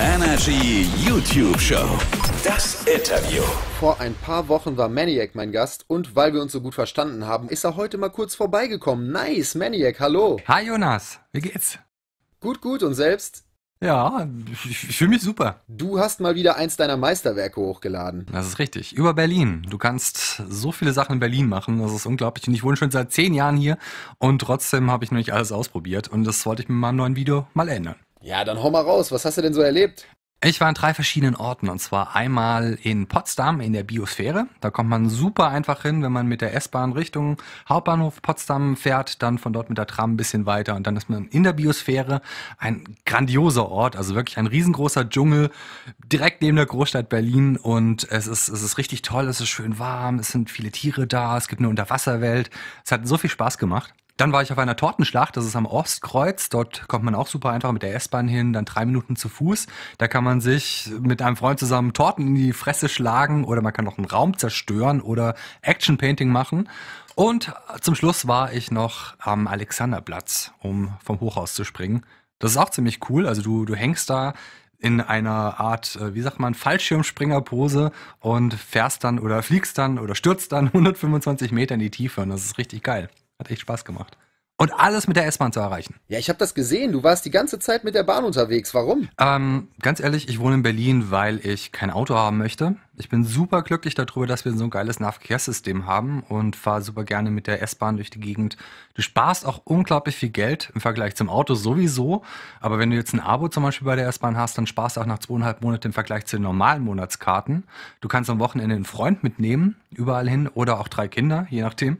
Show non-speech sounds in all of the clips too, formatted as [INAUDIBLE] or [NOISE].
Energy YouTube Show. Das Interview. Vor ein paar Wochen war Maniac mein Gast und weil wir uns so gut verstanden haben, ist er heute mal kurz vorbeigekommen. Nice, Maniac, hallo. Hi Jonas, wie geht's? Gut, gut und selbst? Ja, ich, ich fühle mich super. Du hast mal wieder eins deiner Meisterwerke hochgeladen. Das ist richtig. Über Berlin. Du kannst so viele Sachen in Berlin machen. Das ist unglaublich. Und ich wohne schon seit zehn Jahren hier und trotzdem habe ich noch nicht alles ausprobiert. Und das wollte ich mit meinem neuen Video mal ändern. Ja, dann hau mal raus. Was hast du denn so erlebt? Ich war an drei verschiedenen Orten und zwar einmal in Potsdam in der Biosphäre. Da kommt man super einfach hin, wenn man mit der S-Bahn Richtung Hauptbahnhof Potsdam fährt, dann von dort mit der Tram ein bisschen weiter und dann ist man in der Biosphäre. Ein grandioser Ort, also wirklich ein riesengroßer Dschungel direkt neben der Großstadt Berlin und es ist, es ist richtig toll, es ist schön warm, es sind viele Tiere da, es gibt eine Unterwasserwelt. Es hat so viel Spaß gemacht. Dann war ich auf einer Tortenschlacht, das ist am Ostkreuz. Dort kommt man auch super einfach mit der S-Bahn hin, dann drei Minuten zu Fuß. Da kann man sich mit einem Freund zusammen Torten in die Fresse schlagen oder man kann noch einen Raum zerstören oder Action Painting machen. Und zum Schluss war ich noch am Alexanderplatz, um vom Hochhaus zu springen. Das ist auch ziemlich cool. Also du, du hängst da in einer Art, äh, wie sagt man, Fallschirmspringerpose und fährst dann oder fliegst dann oder stürzt dann [LAUGHS] 125 Meter in die Tiefe und das ist richtig geil. Hat echt Spaß gemacht. Und alles mit der S-Bahn zu erreichen. Ja, ich habe das gesehen. Du warst die ganze Zeit mit der Bahn unterwegs. Warum? Ähm, ganz ehrlich, ich wohne in Berlin, weil ich kein Auto haben möchte. Ich bin super glücklich darüber, dass wir so ein geiles Nahverkehrssystem haben und fahre super gerne mit der S-Bahn durch die Gegend. Du sparst auch unglaublich viel Geld im Vergleich zum Auto sowieso. Aber wenn du jetzt ein Abo zum Beispiel bei der S-Bahn hast, dann sparst du auch nach zweieinhalb Monaten im Vergleich zu den normalen Monatskarten. Du kannst am Wochenende einen Freund mitnehmen, überall hin, oder auch drei Kinder, je nachdem.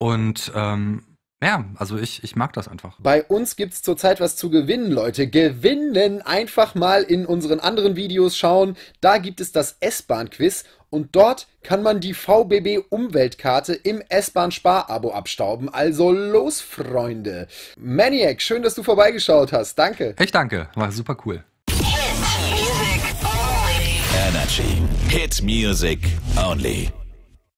Und ähm, ja, also ich, ich mag das einfach. Bei uns gibt's zurzeit was zu gewinnen, Leute. Gewinnen! Einfach mal in unseren anderen Videos schauen. Da gibt es das S-Bahn-Quiz und dort kann man die VBB Umweltkarte im S-Bahn-Spar-Abo abstauben. Also los, Freunde! Maniac, schön, dass du vorbeigeschaut hast. Danke. Ich danke, war super cool. Energy. Hit Music Only.